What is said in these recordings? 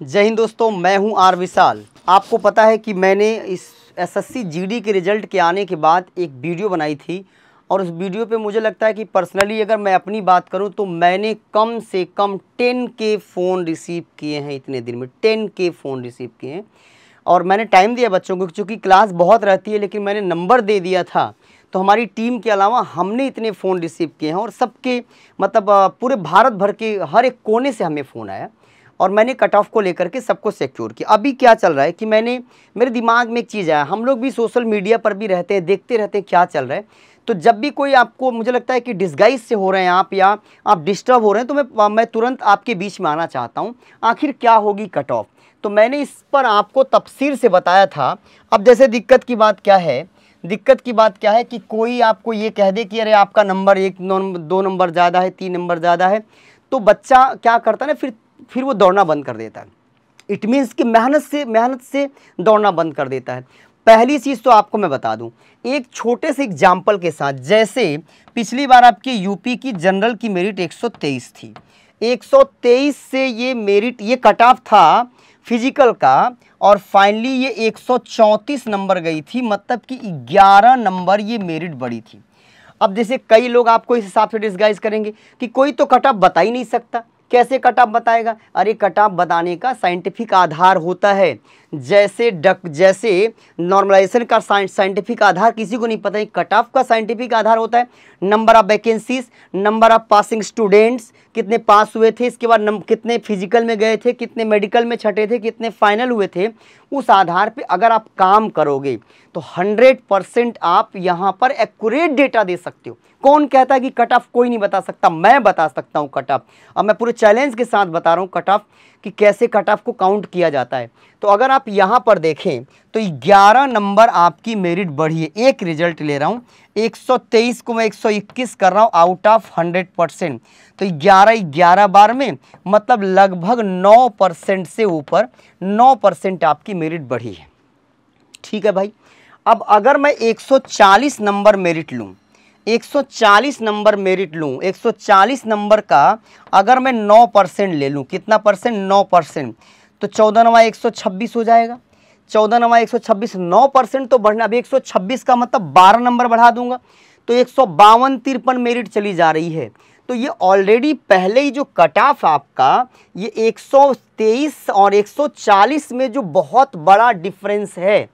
जय हिंद दोस्तों, मैं हूँ आर विशाल। आपको पता है कि मैंने इस एसएससी जीडी के रिज़ल्ट के आने के बाद एक वीडियो बनाई थी और उस वीडियो पे मुझे लगता है कि पर्सनली अगर मैं अपनी बात करूँ तो मैंने कम से कम टेन के फ़ोन रिसीव किए हैं इतने दिन में, टेन के फ़ोन रिसीव किए हैं। और मैंने टाइम दिया बच्चों को चूँकि क्लास बहुत रहती है, लेकिन मैंने नंबर दे दिया था। तो हमारी टीम के अलावा हमने इतने फ़ोन रिसीव किए हैं और सबके मतलब पूरे भारत भर के हर एक कोने से हमें फ़ोन आया। और मैंने कट ऑफ़ को लेकर के सबको सिक्योर किया। अभी क्या चल रहा है कि मैंने मेरे दिमाग में एक चीज़ आया। हम लोग भी सोशल मीडिया पर भी रहते हैं देखते रहते हैं क्या चल रहा है। तो जब भी कोई आपको मुझे लगता है कि डिस्गाइज से हो रहे हैं आप या आप डिस्टर्ब हो रहे हैं तो मैं मैं तुरंत आपके बीच में आना चाहता हूँ आखिर क्या होगी कट ऑफ़ तो मैंने इस पर आपको तफसीर से बताया था। अब जैसे दिक्कत की बात क्या है? दिक्कत की बात क्या है कि कोई आपको ये कह दे कि अरे आपका नंबर एक नौ, दो नंबर ज़्यादा है तीन नंबर ज़्यादा है तो बच्चा क्या करता है ना फिर फिर वो दौड़ना बंद कर देता है। इट मीन्स कि मेहनत से मेहनत से दौड़ना बंद कर देता है। पहली चीज़ तो आपको मैं बता दूँ, एक छोटे से एग्ज़ाम्पल के साथ, जैसे पिछली बार आपकी यूपी की जनरल की मेरिट 123 थी। 123 से ये मेरिट ये कट ऑफ़ था फ़िज़िकल का और फाइनली ये 134 नंबर गई थी मतलब कि 11 नंबर ये मेरिट बड़ी थी। अब जैसे कई लोग आपको इस हिसाब से डिस्गाइज करेंगे कि कोई तो कट ऑफ़ बता ही नहीं सकता। कैसे कट ऑफ़ बताएगा? अरे कट ऑफ़ बताने का साइंटिफिक आधार होता है। जैसे डक, जैसे नॉर्मलाइजेशन का साइंटिफिक आधार, किसी को नहीं पता है कट ऑफ़ का साइंटिफिक आधार होता है। Number of vacancies number of passing students कितने पास हुए थे, इसके बाद कितने फ़िज़िकल में गए थे, कितने मेडिकल में छटे थे, कितने फाइनल हुए थे, उस आधार पे अगर आप काम करोगे तो 100 परसेंट आप यहाँ पर एक्यूरेट डेटा दे सकते हो। कौन कहता है कि कट ऑफ़ कोई नहीं बता सकता, मैं बता सकता हूँ कट ऑफ़ अब मैं पूरे चैलेंज के साथ बता रहा हूँ कट ऑफ़ कि कैसे कट ऑफ़ को काउंट किया जाता है। तो अगर आप यहाँ पर देखें तो 11 नंबर आपकी मेरिट बढ़ी है। एक रिज़ल्ट ले रहा हूँ 123 को मैं 121 कर रहा हूँ आउट ऑफ़ 100 परसेंट तो 11 11 बार में मतलब लगभग 9 परसेंट से ऊपर 9 परसेंट आपकी मेरिट बढ़ी है। ठीक है भाई? अब अगर मैं 140 नंबर मेरिट लूँ 140 नंबर मेरिट लूँ 140 नंबर का अगर मैं 9 परसेंट ले लूँ, कितना परसेंट? 9 परसेंट। तो चौदह नवा एक सौ छब्बीस हो जाएगा। चौदह नवा एक सौ नौ परसेंट तो बढ़ना, अभी 126 का मतलब 12 नंबर बढ़ा दूँगा। तो एक सौ बावन तिरपन मेरिट चली जा रही है। तो ये ऑलरेडी पहले ही जो कट ऑफ़ आपका, ये 123 और 140 में जो बहुत बड़ा डिफरेंस है,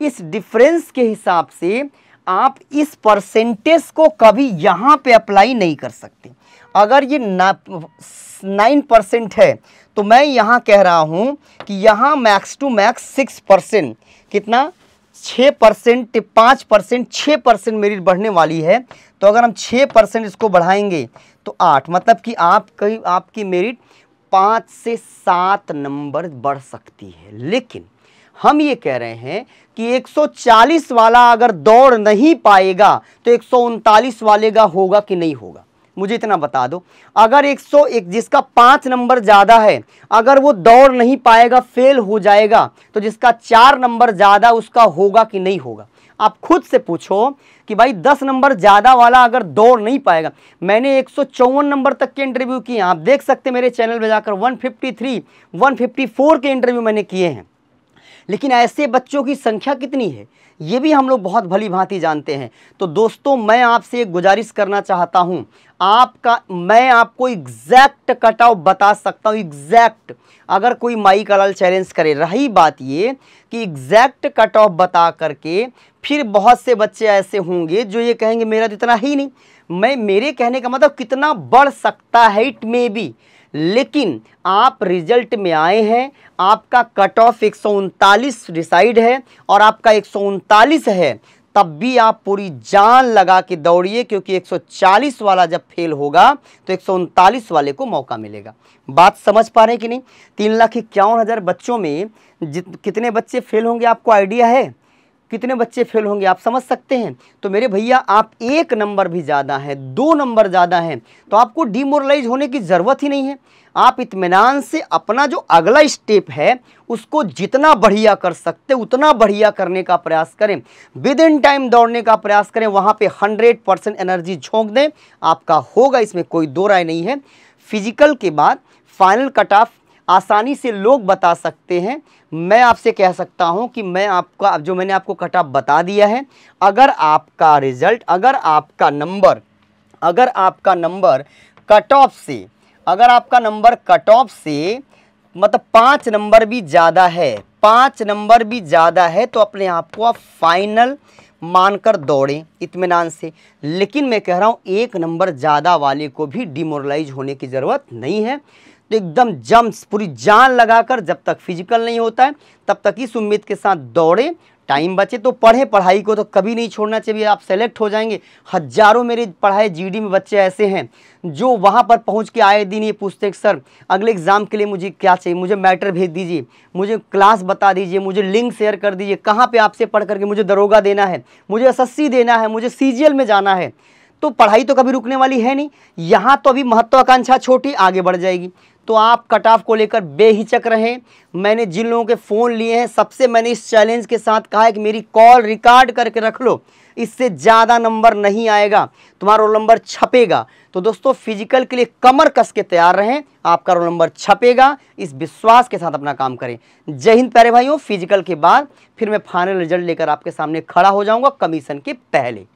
इस डिफरेंस के हिसाब से आप इस परसेंटेज को कभी यहाँ पे अप्लाई नहीं कर सकते। अगर ये नाइन परसेंट है तो मैं यहाँ कह रहा हूँ कि यहाँ max to max six percent कितना? छः परसेंट पाँच परसेंट छः परसेंट मेरिट बढ़ने वाली है तो अगर हम छः परसेंट इसको बढ़ाएँगे तो आठ मतलब कि आप कहीं आपकी मेरिट पाँच से सात नंबर बढ़ सकती है। लेकिन हम ये कह रहे हैं कि 140 वाला अगर दौड़ नहीं पाएगा तो एक सौ उनतालीस वाले का होगा कि नहीं होगा? मुझे इतना बता दो। अगर 101 जिसका पाँच नंबर ज़्यादा है अगर वो दौड़ नहीं पाएगा फेल हो जाएगा तो जिसका चार नंबर ज़्यादा उसका होगा कि नहीं होगा? आप खुद से पूछो कि भाई दस नंबर ज़्यादा वाला अगर दौड़ नहीं पाएगा मैंने एक सौ चौवन नंबर तक के इंटरव्यू किए आप देख सकते मेरे चैनल में जाकर 153, 154 के इंटरव्यू मैंने किए हैं। लेकिन ऐसे बच्चों की संख्या कितनी है? ये भी हम लोग बहुत भली भांति जानते हैं। तो दोस्तों, मैं आपसे एक गुजारिश करना चाहता हूँ। आपका, मैं आपको एग्जैक्ट कट ऑफ़ बता सकता हूँ एग्जैक्ट अगर कोई माई का लाल चैलेंज करे, रही बात ये कि एग्जैक्ट कट ऑफ़ बता करके फिर बहुत से बच्चे ऐसे होंगे जो ये कहेंगे, मेरा तो इतना ही नहीं। मैं, मेरे कहने का मतलब कितना बढ़ सकता है इट मे बी लेकिन आप रिज़ल्ट में आए हैं, आपका कट ऑफ़ एक डिसाइड है और आपका एक सौ उनतालीस है, तब भी आप पूरी जान लगा के दौड़िए क्योंकि 140 वाला जब फेल होगा तो एक सौ उनतालीस वाले को मौका मिलेगा। बात समझ पा रहे हैं कि नहीं? तीन लाख इक्यावन हज़ार बच्चों में जित, कितने बच्चे फेल होंगे आपको आइडिया है? कितने बच्चे फेल होंगे आप समझ सकते हैं। तो मेरे भैया, आप एक नंबर भी ज़्यादा है, दो नंबर ज़्यादा हैं। तो आपको डिमोरलाइज होने की ज़रूरत ही नहीं है। आप इतमान से अपना जो अगला स्टेप है, उसको जितना बढ़िया कर सकते, उतना बढ़िया करने का प्रयास करें। विद इन टाइम दौड़ने का प्रयास करें, वहाँ पे 100 परसेंट एनर्जी झोंक दें, आपका होगा, इसमें कोई दो राय नहीं है। फ़िज़िकल के बाद, फाइनल कट ऑफ़ आसानी से लोग बता सकते हैं। मैं आपसे कह सकता हूँ कि मैं आपका, जो मैंने आपको कट ऑफ़ बता दिया है। अगर आपका रिज़ल्ट, अगर आपका नंबर, अगर आपका नंबर कट ऑफ़ से, अगर आपका नंबर कट ऑफ़ से मतलब पाँच नंबर भी ज़्यादा है, पाँच नंबर भी ज़्यादा है तो अपने आप को आप फाइनल मानकर दौड़ें इतमान से। लेकिन मैं कह रहा हूँ, एक नंबर ज़्यादा वाले को भी डिमोरलाइज होने की ज़रूरत नहीं है। तो एकदम जम्स पूरी जान लगाकर जब तक फ़िज़िकल नहीं होता है, तब तक इस उम्मीद के साथ दौड़े। टाइम बचे तो पढ़े, पढ़ाई को तो कभी नहीं छोड़ना चाहिए। आप सेलेक्ट हो जाएँगे। हज़ारों मेरे पढ़ाए जीडी में बच्चे ऐसे हैं, जो वहाँ पर पहुँच के आए दिन ये पूछते हैं, सर, अगले एग्ज़ाम के लिए मुझे क्या चाहिए? मुझे मैटर भेज दीजिए, मुझे क्लास बता दीजिए, मुझे लिंक शेयर कर दीजिए। कहाँ पर आपसे पढ़ करके मुझे दरोगा देना है? मुझे एसएससी देना है, मुझे सीजीएल में जाना है। तो पढ़ाई तो कभी रुकने वाली है नहीं। यहाँ तो अभी महत्वाकांक्षा छोटी, आगे बढ़ जाएगी। तो आप कट ऑफ़ को लेकर बेहिचक रहें। मैंने जिन लोगों के फ़ोन लिए हैं, सबसे मैंने इस चैलेंज के साथ कहा है कि मेरी कॉल रिकॉर्ड करके रख लो। इससे ज़्यादा नंबर नहीं आएगा। तुम्हारा रोल नंबर छपेगा। तो दोस्तों फ़िज़िकल के लिए कमर कस के तैयार रहें। आपका रोल नंबर छपेगा। इस विश्वास के साथ अपना काम करें। जय हिंद प्यारे भाइयों। फ़िज़िकल के बाद फिर मैं फाइनल रिज़ल्ट लेकर आपके सामने खड़ा हो जाऊँगा कमीशन के पहले।